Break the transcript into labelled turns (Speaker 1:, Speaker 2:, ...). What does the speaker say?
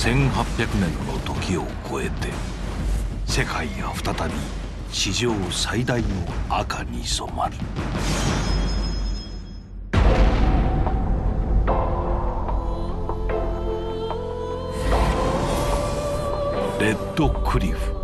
Speaker 1: 1800年の時を超えて世界が再び史上最大の赤に染まる。レッドクリフ。